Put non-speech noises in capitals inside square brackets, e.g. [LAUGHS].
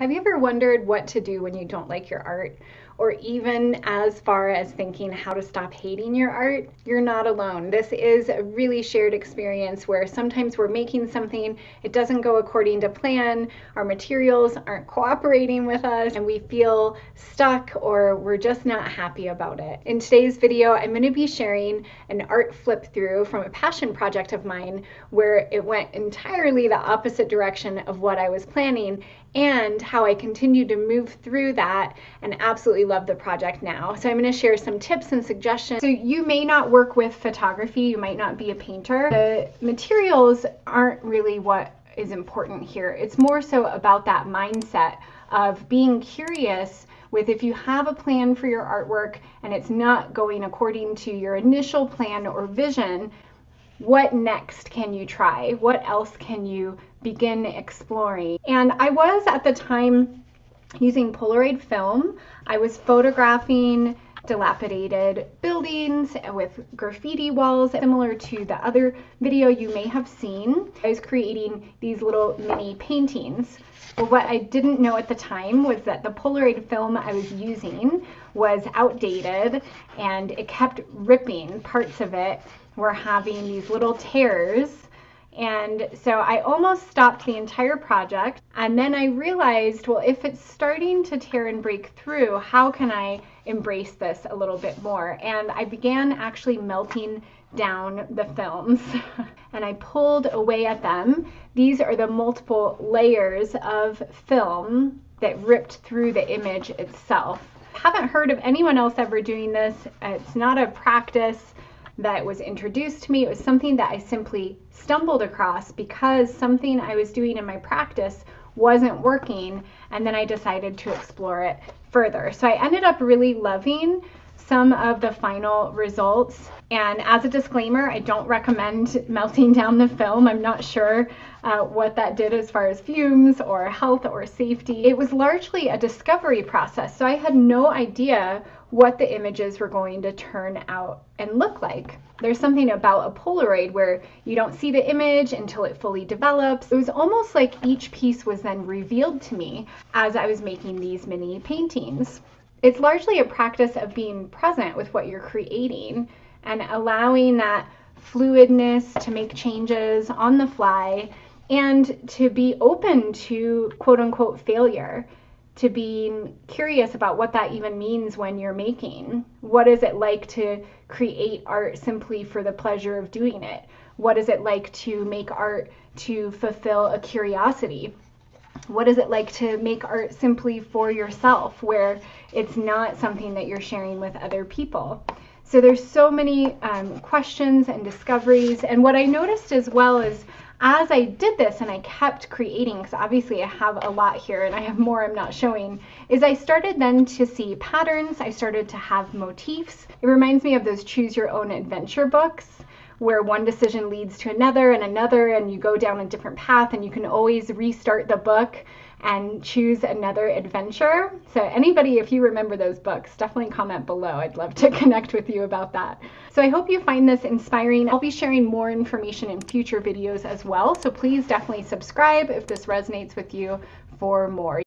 Have you ever wondered what to do when you don't like your art? Or even as far as thinking how to stop hating your art? You're not alone. This is a really shared experience where sometimes we're making something, it doesn't go according to plan, our materials aren't cooperating with us, and we feel stuck or we're just not happy about it. In today's video, I'm going to be sharing an art flip through from a passion project of mine where it went entirely the opposite direction of what I was planning and how I continued to move through that and absolutely love the project now. So I'm going to share some tips and suggestions. So you may not work with photography, you might not be a painter. The materials aren't really what is important here. It's more so about that mindset of being curious with if you have a plan for your artwork and it's not going according to your initial plan or vision, what next can you try? What else can you begin exploring? And I was at the time using Polaroid film. I was photographing dilapidated buildings with graffiti walls, similar to the other video you may have seen. I was creating these little mini paintings. But what I didn't know at the time was that the Polaroid film I was using was outdated and it kept ripping parts of it were having these little tears. And so I almost stopped the entire project. And then I realized, well, if it's starting to tear and break through, how can I embrace this a little bit more? And I began actually melting down the films [LAUGHS] and I pulled away at them. These are the multiple layers of film that ripped through the image itself. Haven't heard of anyone else ever doing this. It's not a practice that was introduced to me. It was something that I simply stumbled across because something I was doing in my practice wasn't working, and then I decided to explore it further. So I ended up really loving some of the final results. And as a disclaimer, I don't recommend melting down the film. I'm not sure uh, what that did as far as fumes or health or safety. It was largely a discovery process, so I had no idea what the images were going to turn out and look like. There's something about a Polaroid where you don't see the image until it fully develops. It was almost like each piece was then revealed to me as I was making these mini paintings. It's largely a practice of being present with what you're creating and allowing that fluidness to make changes on the fly and to be open to quote unquote failure to being curious about what that even means when you're making. What is it like to create art simply for the pleasure of doing it? What is it like to make art to fulfill a curiosity? What is it like to make art simply for yourself, where it's not something that you're sharing with other people? So there's so many um, questions and discoveries. And what I noticed as well is as I did this and I kept creating, because obviously I have a lot here and I have more I'm not showing, is I started then to see patterns. I started to have motifs. It reminds me of those choose your own adventure books where one decision leads to another and another and you go down a different path and you can always restart the book and choose another adventure. So anybody, if you remember those books, definitely comment below. I'd love to [LAUGHS] connect with you about that. So I hope you find this inspiring. I'll be sharing more information in future videos as well. So please definitely subscribe if this resonates with you for more.